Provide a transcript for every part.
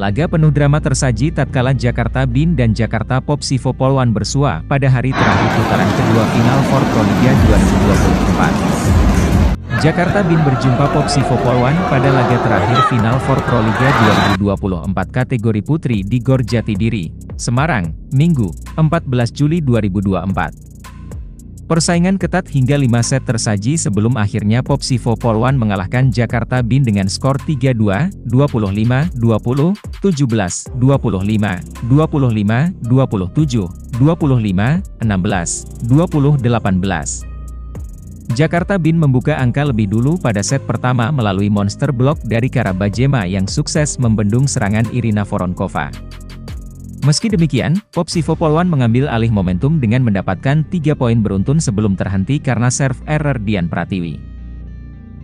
Laga penuh drama tersaji tatkala Jakarta Bin dan Jakarta Pop Sivo Polwan bersua pada hari terakhir putaran kedua final For Pro Liga 2024. Jakarta Bin berjumpa Pop Sivo Polwan pada laga terakhir final For Pro Liga 2024 kategori putri di Gor Jatidiri, Semarang, Minggu, 14 Juli 2024. Persaingan ketat hingga 5 set tersaji sebelum akhirnya Popsivo Polwan mengalahkan Jakarta Bin dengan skor 3-2, 25, 20, 17, 25, 25, 27, 25, 16, 20, 18. Jakarta Bin membuka angka lebih dulu pada set pertama melalui monster block dari Karabajema yang sukses membendung serangan Irina Voronkova. Meski demikian, Popsivo Polwan mengambil alih momentum dengan mendapatkan tiga poin beruntun sebelum terhenti karena serve error Dian Pratiwi.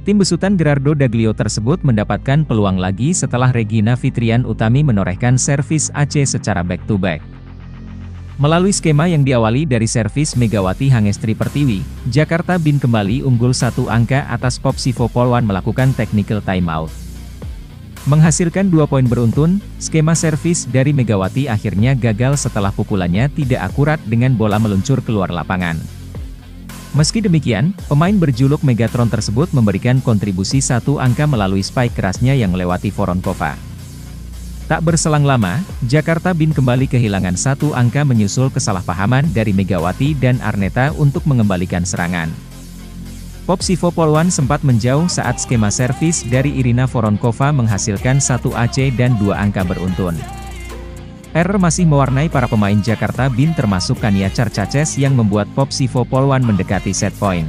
Tim besutan Gerardo Daglio tersebut mendapatkan peluang lagi setelah Regina Fitrian Utami menorehkan servis AC secara back-to-back. Melalui skema yang diawali dari servis Megawati Hangestri Pertiwi, Jakarta Bin kembali unggul satu angka atas Popsivo Polwan melakukan technical timeout. Menghasilkan dua poin beruntun, skema servis dari Megawati akhirnya gagal setelah pukulannya tidak akurat dengan bola meluncur keluar lapangan. Meski demikian, pemain berjuluk Megatron tersebut memberikan kontribusi satu angka melalui spike kerasnya yang melewati Voronkova. Tak berselang lama, Jakarta Bin kembali kehilangan satu angka menyusul kesalahpahaman dari Megawati dan Arneta untuk mengembalikan serangan. Popsivo Polwan sempat menjauh saat skema servis dari Irina Voronkova menghasilkan satu AC dan dua angka beruntun. Error masih mewarnai para pemain Jakarta Bin termasuk Kania Carcaces yang membuat Popsivo Polwan mendekati set point.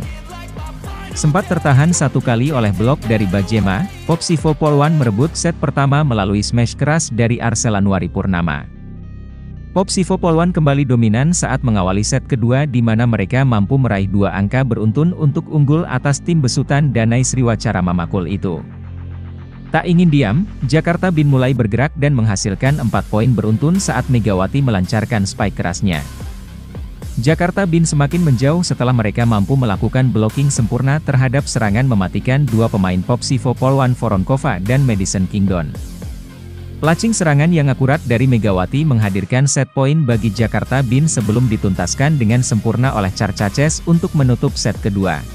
Sempat tertahan satu kali oleh blok dari Bajema, Popsivo Polwan merebut set pertama melalui smash keras dari Arselanwari Purnama. Popsivo Polwan kembali dominan saat mengawali set kedua di mana mereka mampu meraih dua angka beruntun untuk unggul atas tim besutan Danai Sriwacara Mamakul itu. Tak ingin diam, Jakarta Bin mulai bergerak dan menghasilkan empat poin beruntun saat Megawati melancarkan spike kerasnya. Jakarta Bin semakin menjauh setelah mereka mampu melakukan blocking sempurna terhadap serangan mematikan dua pemain Popsivo Polwan Voronkova dan Madison Kingdon. Placing serangan yang akurat dari Megawati menghadirkan set point bagi Jakarta Bin sebelum dituntaskan dengan sempurna oleh Carcaces untuk menutup set kedua.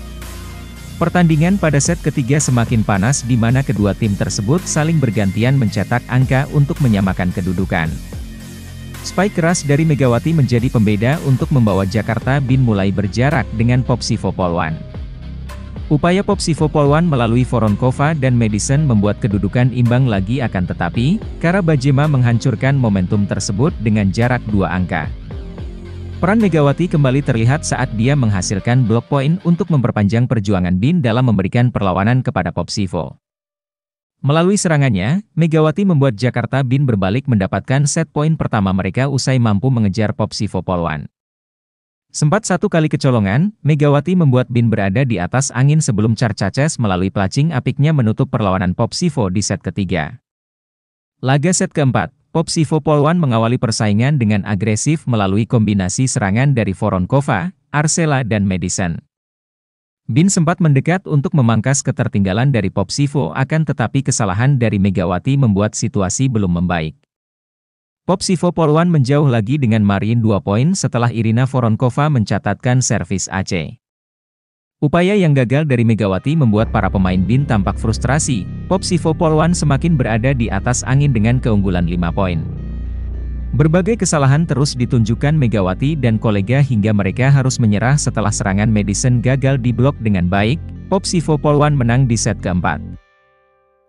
Pertandingan pada set ketiga semakin panas di mana kedua tim tersebut saling bergantian mencetak angka untuk menyamakan kedudukan. Spike keras dari Megawati menjadi pembeda untuk membawa Jakarta Bin mulai berjarak dengan Popsivo Polwan. Upaya Popsivo Polwan melalui Voronkova dan Madison membuat kedudukan imbang lagi akan tetapi, Karabajema menghancurkan momentum tersebut dengan jarak dua angka. Peran Megawati kembali terlihat saat dia menghasilkan block point untuk memperpanjang perjuangan Bin dalam memberikan perlawanan kepada Popsivo. Melalui serangannya, Megawati membuat Jakarta Bin berbalik mendapatkan set point pertama mereka usai mampu mengejar Popsivo Polwan. Sempat satu kali kecolongan, Megawati membuat Bin berada di atas angin sebelum Carcaces melalui placing apiknya menutup perlawanan Pop Sivo di set ketiga. Laga set keempat, Pop Sivo Polwan mengawali persaingan dengan agresif melalui kombinasi serangan dari Voronkova, Arcela dan Madison. Bin sempat mendekat untuk memangkas ketertinggalan dari Pop Sivo akan tetapi kesalahan dari Megawati membuat situasi belum membaik. Popsivo Polwan menjauh lagi dengan Marin 2 poin setelah Irina Voronkova mencatatkan servis AC. Upaya yang gagal dari Megawati membuat para pemain BIN tampak frustrasi, Popsivo Polwan semakin berada di atas angin dengan keunggulan 5 poin. Berbagai kesalahan terus ditunjukkan Megawati dan kolega hingga mereka harus menyerah setelah serangan Madison gagal diblok dengan baik, Popsivo Polwan menang di set keempat.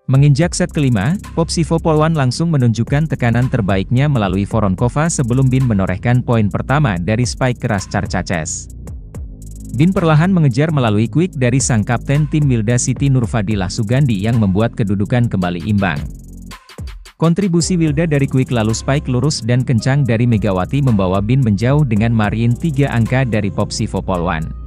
Menginjak set kelima, Popsivo Polwan langsung menunjukkan tekanan terbaiknya melalui Voronkova sebelum Bin menorehkan poin pertama dari spike keras Carcaces. Bin perlahan mengejar melalui quick dari sang kapten tim Milda City Nurfadilah Sugandi yang membuat kedudukan kembali imbang. Kontribusi Wilda dari quick lalu spike lurus dan kencang dari Megawati membawa Bin menjauh dengan margin 3 angka dari Popsivo Polwan.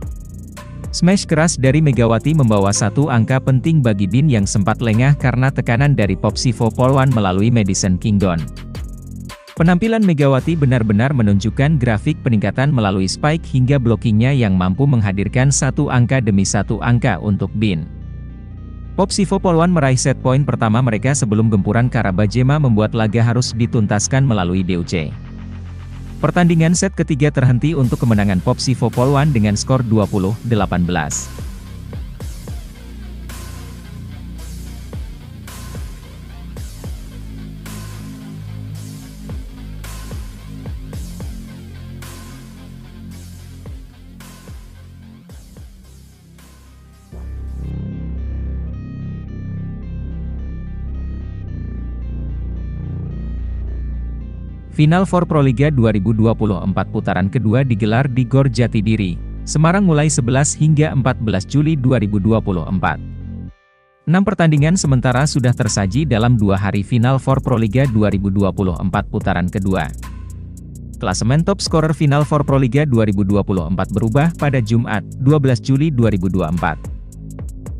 Smash keras dari Megawati membawa satu angka penting bagi Bin yang sempat lengah karena tekanan dari Popsivo Polwan melalui Madison Kingdon. Penampilan Megawati benar-benar menunjukkan grafik peningkatan melalui spike hingga blockingnya yang mampu menghadirkan satu angka demi satu angka untuk Bin. Popsivo Polwan meraih set poin pertama mereka sebelum gempuran Karabajema membuat laga harus dituntaskan melalui DUC. Pertandingan set ketiga terhenti untuk kemenangan Popsivo Polwan dengan skor 20-18. Final for Proliga 2024 putaran kedua digelar di Gor Jatidiri, Semarang mulai 11 hingga 14 Juli 2024. Enam pertandingan sementara sudah tersaji dalam dua hari final for Proliga 2024 putaran kedua. Klasemen top scorer final for Proliga 2024 berubah pada Jumat, 12 Juli 2024.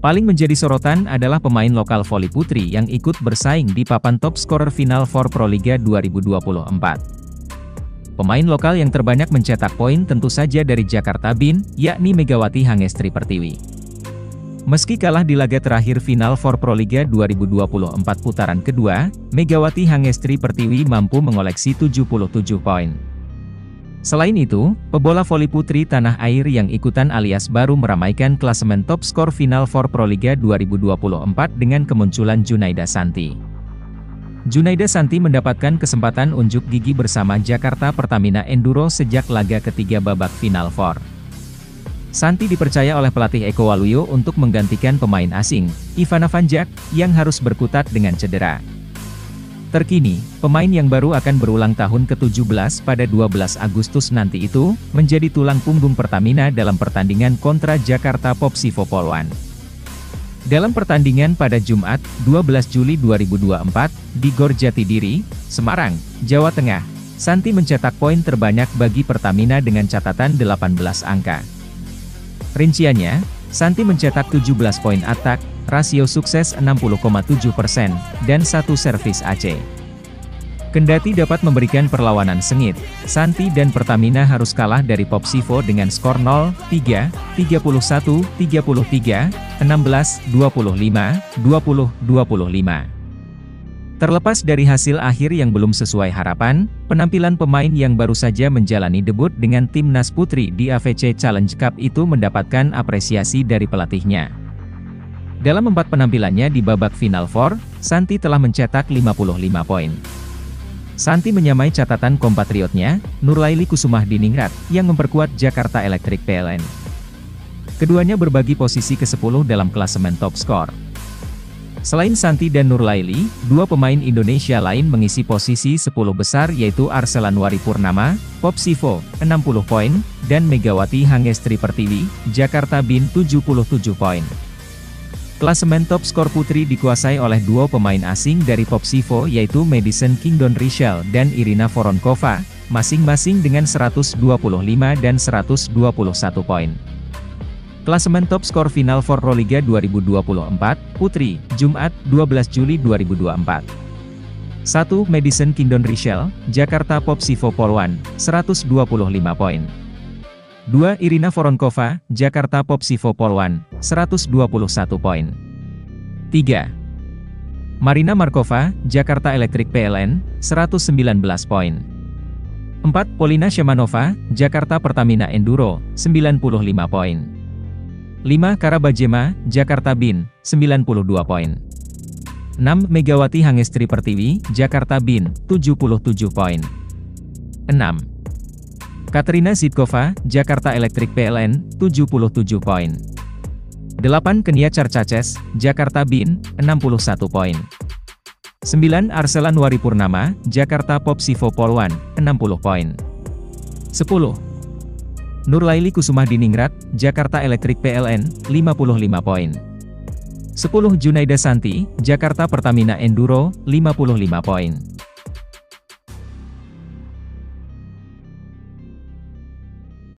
Paling menjadi sorotan adalah pemain lokal voli putri yang ikut bersaing di papan top scorer final for Proliga 2024. Pemain lokal yang terbanyak mencetak poin tentu saja dari Jakarta Bin, yakni Megawati Hangestri Pertiwi. Meski kalah di laga terakhir final for Proliga 2024 putaran kedua, Megawati Hangestri Pertiwi mampu mengoleksi 77 poin. Selain itu, pebola voli putri tanah air yang ikutan alias baru meramaikan klasemen top skor final for Proliga 2024 dengan kemunculan Junaida Santi. Junaida Santi mendapatkan kesempatan unjuk gigi bersama Jakarta Pertamina Enduro sejak laga ketiga babak final for. Santi dipercaya oleh pelatih Eko Waluyo untuk menggantikan pemain asing, Ivana Vanjak, yang harus berkutat dengan cedera. Terkini, pemain yang baru akan berulang tahun ke-17 pada 12 Agustus nanti itu, menjadi tulang punggung Pertamina dalam pertandingan kontra Jakarta Popsivo Polwan. Dalam pertandingan pada Jumat, 12 Juli 2024, di Gor Jatidiri, Semarang, Jawa Tengah, Santi mencetak poin terbanyak bagi Pertamina dengan catatan 18 angka. Rinciannya, Santi mencetak 17 poin atak, rasio sukses 60,7%, dan satu servis AC. Kendati dapat memberikan perlawanan sengit, Santi dan Pertamina harus kalah dari Popsivo dengan skor 0, 3, 31, 33, 16, 25, 20, 25. Terlepas dari hasil akhir yang belum sesuai harapan, penampilan pemain yang baru saja menjalani debut dengan timnas putri di AVC Challenge Cup itu mendapatkan apresiasi dari pelatihnya. Dalam empat penampilannya di babak final four, Santi telah mencetak 55 poin. Santi menyamai catatan kompatriotnya, Nurlaili Kusumah Diningrat, yang memperkuat Jakarta Electric PLN. Keduanya berbagi posisi ke-10 dalam klasemen top skor. Selain Santi dan Nurlaili, dua pemain Indonesia lain mengisi posisi 10 besar yaitu Arselanwari Purnama, Popsivo, 60 poin, dan Megawati Hangestri Pertiwi, Jakarta Bin 77 poin. Klasemen top skor putri dikuasai oleh dua pemain asing dari Popsivo yaitu Madison Kingdon Richel dan Irina Voronkova, masing-masing dengan 125 dan 121 poin. Klasemen top skor final for Proliga 2024, Putri, Jumat, 12 Juli 2024. 1. Madison Kingdon Richel, Jakarta Popsivo Polwan, 125 poin. 2. Irina Voronkova, Jakarta Popsivo Polwan, 121 poin. 3. Marina Markova, Jakarta Electric PLN, 119 poin. 4. Polina Shemanova, Jakarta Pertamina Enduro, 95 poin. 5. Karabajema, Jakarta Bin, 92 poin. 6. Megawati Hangestri Pertiwi, Jakarta Bin, 77 poin. 6. Katrina Zitkova, Jakarta Electric PLN, 77 poin. 8. Kenia Carcaces, Jakarta Bin, 61 poin. 9. Arselan Waripurnama, Jakarta Popsivo Polwan, 60 poin. 10. Nurlaili Kusumah Diningrat, Jakarta Electric PLN, 55 poin. 10 Junaida Santi, Jakarta Pertamina Enduro, 55 poin.